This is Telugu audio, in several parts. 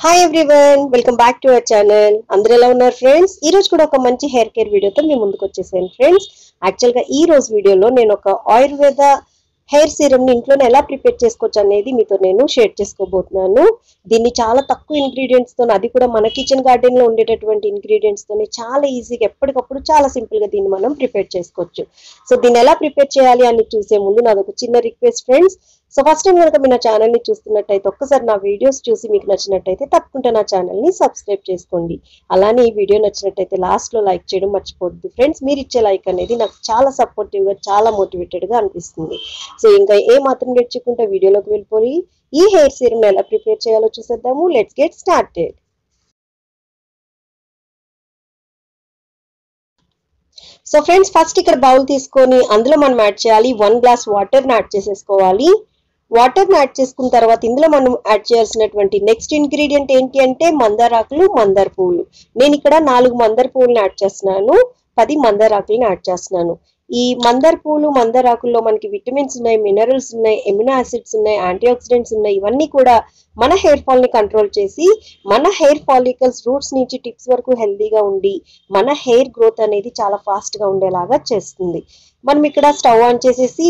Hi everyone welcome back to our channel అందరూ ఎలా ఉన్నారు ఫ్రెండ్స్ ఈ రోజు కూడా ఒక మంచి హెయిర్ కేర్ వీడియోతో మేము ముందుకు వచ్చేసాను ఫ్రెండ్స్ యాక్చువల్గా ఈ రోజు వీడియోలో నేను ఒక ఆయుర్వేద హెయిర్ సీరమ్ని ఇంట్లోనే ఎలా ప్రిపేర్ చేసుకోవచ్చు అనేది మీతో నేను షేర్ చేసుకోబోతున్నాను. దీన్ని చాలా తక్కువ ఇంగ్రీడియంట్స్తో అది కూడా మన కిచెన్ గార్డెన్లో ఉండేటటువంటి ఇంగ్రీడియంట్స్తోనే చాలా ఈజీగా ఎప్పటికప్పుడు చాలా సింపుల్గా దీన్ని మనం ప్రిపేర్ చేసుకోవచ్చు. సో దీన్ని ఎలా ప్రిపేర్ చేయాలి అని చూసే ముందు నాదొక చిన్న request friends so first time కనుక మీరు నా ఛానల్ని చూస్తున్నట్టయితే ఒక్కసారి నా వీడియోస్ చూసి మీకు నచ్చినట్టయితే తప్పకుండా నా ఛానల్ని సబ్స్క్రైబ్ చేసుకోండి. అలానే ఈ వీడియో నచ్చినట్టయితే లాస్ట్లో లైక్ చేయడం మర్చిపోద్దు ఫ్రెండ్స్ మీరు ఇచ్చే లైక్ అనేది నాకు చాలా సపోర్టివ్గా చాలా మోటివేటెడ్గా అనిపిస్తుంది. సో ఇంకా ఏ మాత్రం నేర్చుకుంటే వీడియోలోకి వెళ్ళిపోయి ఈ హెయిర్ సీరం ఎలా ప్రిపేర్ చేయాలో చూసేద్దాము. Let's get started so friends first ఇక్కడ బౌల్ తీసుకొని అందులో మనం యాడ్ చేయాలి వన్ గ్లాస్ వాటర్ని యాడ్ చేసేసుకోవాలి. వాటర్ని యాడ్ చేసుకున్న తర్వాత ఇందులో మనం యాడ్ చేయాల్సినటువంటి నెక్స్ట్ ఇంగ్రీడియంట్ ఏంటి అంటే మందారాకులు మందార పువ్వులు. నేను ఇక్కడ నాలుగు మందార పువ్వులను యాడ్ చేస్తున్నాను. పది మందారాకులను యాడ్ చేస్తున్నాను. ఈ మందార పువ్వులు మందారాకుల్లో మనకి విటమిన్స్ ఉన్నాయి మినరల్స్ ఉన్నాయి ఎమినో యాసిడ్స్ ఉన్నాయి యాంటీ ఆక్సిడెంట్స్ ఉన్నాయి. ఇవన్నీ కూడా మన హెయిర్ ఫాల్ని కంట్రోల్ చేసి మన హెయిర్ ఫాలికల్స్ రూట్స్ నుంచి టిప్స్ వరకు హెల్దీగా ఉండి మన హెయిర్ గ్రోత్ అనేది చాలా ఫాస్ట్గా ఉండేలాగా చేస్తుంది. మనం ఇక్కడ స్టవ్ ఆన్ చేసేసి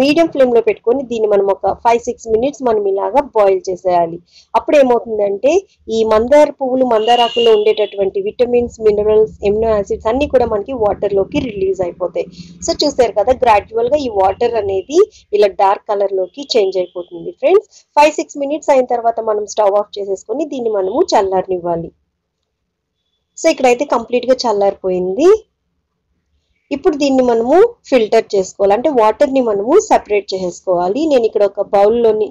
మీడియం ఫ్లేమ్లో పెట్టుకొని దీన్ని మనం ఒక ఫైవ్ సిక్స్ మినిట్స్ మనం ఇలాగా బాయిల్ చేసేయాలి. అప్పుడు ఏమవుతుందంటే ఈ మందార పువ్వులు మందారాకుల్లో ఉండేటటువంటి విటమిన్స్ మినరల్స్ ఎమినో యాసిడ్స్ అన్ని కూడా మనకి వాటర్లోకి రిలీజ్ అయిపోతాయి. సో చూసారు కదా గ్రాడ్యువల్గా ఈ వాటర్ అనేది ఇలా డార్క్ కలర్లోకి చేంజ్ అయిపోతుంది ఫ్రెండ్స్ ఫైవ్ సిక్స్ మినిట్స్ అయిన తర్వాత మనం స్టవ్ ఆఫ్ చేసేసుకొని దీన్ని మనము చల్లారనివ్వాలి. సో ఇక్కడైతే కంప్లీట్గా చల్లారిపోయింది. ఇప్పుడు దీన్ని మనము ఫిల్టర్ చేసుకోవాలి. అంటే వాటర్ని మనము సపరేట్ చేసుకోవాలి. నేను ఇక్కడ ఒక బౌల్లోని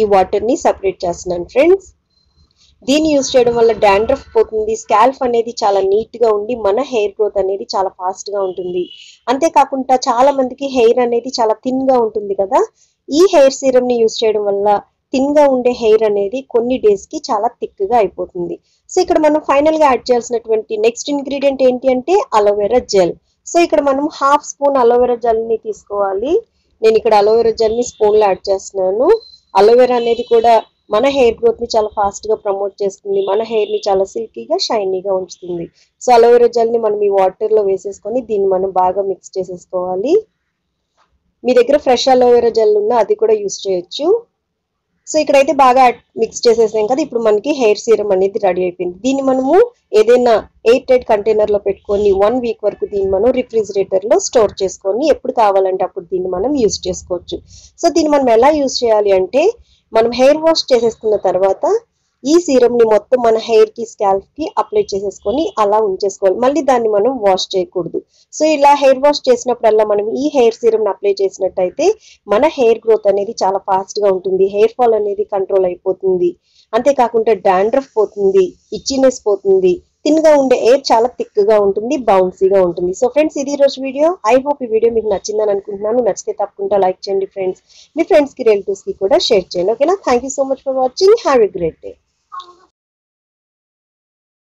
ఈ వాటర్ని సపరేట్ చేస్తున్నాను ఫ్రెండ్స్ దీన్ని యూస్ చేయడం వల్ల డాండ్రఫ్ పోతుంది. స్కాల్ఫ్ అనేది చాలా నీట్గా ఉండి మన హెయిర్ గ్రోత్ అనేది చాలా ఫాస్ట్గా ఉంటుంది. అంతేకాకుండా చాలా మందికి హెయిర్ అనేది చాలా థిన్గా ఉంటుంది కదా. ఈ హెయిర్ సీరమ్ని యూజ్ యూస్ చేయడం వల్ల థిన్గా ఉండే హెయిర్ అనేది కొన్ని డేస్కి చాలా థిక్గా అయిపోతుంది. సో ఇక్కడ మనం ఫైనల్గా యాడ్ చేయాల్సినటువంటి నెక్స్ట్ ఇంగ్రీడియంట్ ఏంటి అంటే అలోవెరా జెల్ సో ఇక్కడ మనం హాఫ్ స్పూన్ అలోవెరా జెల్ని తీసుకోవాలి. నేను ఇక్కడ అలోవెరా జెల్ని స్పూన్లో యాడ్ చేస్తున్నాను. అలోవెరా అనేది కూడా మన హెయిర్ గ్రోత్ని చాలా ఫాస్ట్గా ప్రమోట్ చేస్తుంది. మన హెయిర్ని చాలా సిల్కీగా షైనీగా ఉంచుతుంది. సో అలోవెరా జెల్ని మనం ఈ వాటర్లో వేసేసుకొని దీన్ని మనం బాగా మిక్స్ చేసేసుకోవాలి. మీ దగ్గర ఫ్రెష్ అలోవెరా జెల్ ఉన్నా అది కూడా యూస్ చేయొచ్చు. సో ఇక్కడైతే బాగా మిక్స్ చేసేసాం కదా ఇప్పుడు మనకి హెయిర్ సీరం అనేది రెడీ అయిపోయింది. దీన్ని మనము ఏదైనా ఎయిట్ టైట్ కంటైనర్లో పెట్టుకొని వన్ వీక్ వరకు దీన్ని మనం రిఫ్రిజిరేటర్లో స్టోర్ చేసుకొని ఎప్పుడు కావాలంటే అప్పుడు దీన్ని మనం యూజ్ చేసుకోవచ్చు. సో దీన్ని మనం ఎలా యూజ్ చేయాలి అంటే మనం హెయిర్ వాష్ చేసేసుకున్న తర్వాత ఈ సీరం ని మొత్తం మన హెయిర్కి స్కాల్ప్కి అప్లై చేసేసుకొని అలా ఉంచేసుకోవాలి. మళ్ళీ దాన్ని మనం వాష్ చేయకూడదు. సో ఇలా హెయిర్ వాష్ చేసినప్పుడల్లా మనం ఈ హెయిర్ సీరం ని అప్లై చేసినట్టయితే మన హెయిర్ గ్రోత్ అనేది చాలా ఫాస్ట్గా ఉంటుంది. హెయిర్ ఫాల్ అనేది కంట్రోల్ అయిపోతుంది. అంతేకాకుండా డాండ్రఫ్ పోతుంది ఇచ్చినెస్ పోతుంది. థిన్గా ఉండే ఎయిర్ చాలా థిక్గా ఉంటుంది బౌన్సీగా ఉంటుంది. సో ఫ్రెండ్స్ ఇది రోజు వీడియో ఐ హోప్ ఈ వీడియో మీకు నచ్చిందని అనుకుంటున్నాను. నచ్చితే తప్పకుండా లైక్ చేయండి ఫ్రెండ్స్ మీ ఫ్రెండ్స్కి రిలేటివ్స్కి కూడా షేర్ చేయండి. ఓకేనా thank you so much for watching have a great day